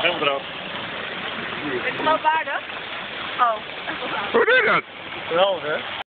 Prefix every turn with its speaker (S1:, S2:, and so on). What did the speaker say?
S1: Helemaal eraf.
S2: Is het wel waardig? Oh.
S3: Hoe doe je dat?
S1: Wel, hè?